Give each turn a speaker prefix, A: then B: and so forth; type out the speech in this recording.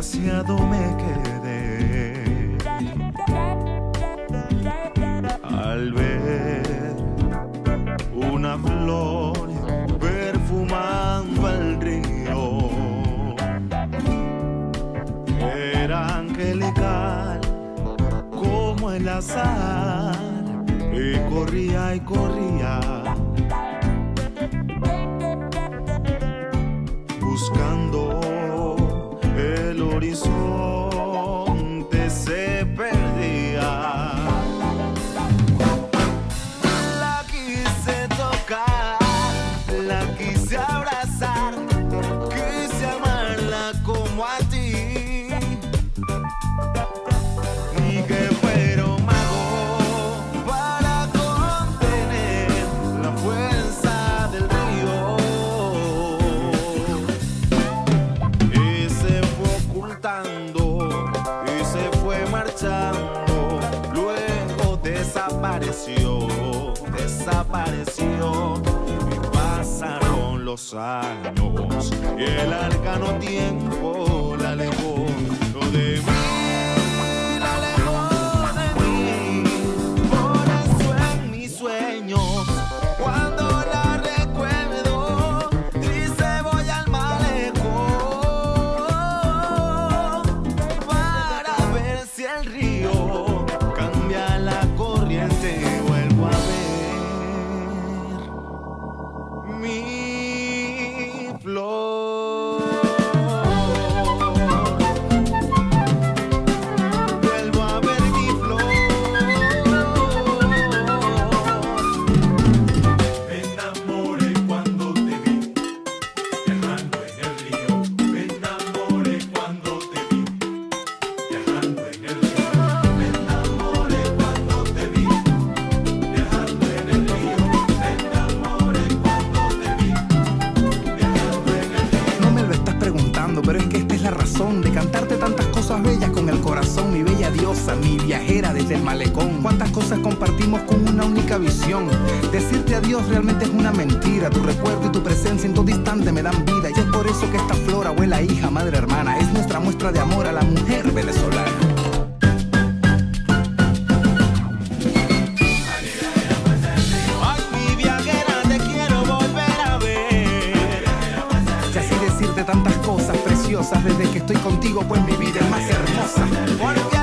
A: desgraciado me quedé al ver una flor perfumando el río. Era angelical como el azar y corría y corría. Buscando horizonte. desapareció y pasaron los años y el arcano tiempo la alejó.
B: cantarte tantas cosas bellas con el corazón, mi bella diosa, mi viajera desde el malecón. Cuántas cosas compartimos con una única visión. Decirte adiós realmente es una mentira. Tu recuerdo y tu presencia en todo instante me dan vida. Y es por eso que esta flor, abuela, hija, madre, hermana, es nuestra muestra de amor a la mujer venezolana.
A: mi viajera te quiero volver a ver
B: y así decirte tantas cosas desde que estoy contigo, pues mi vida es más hermosa.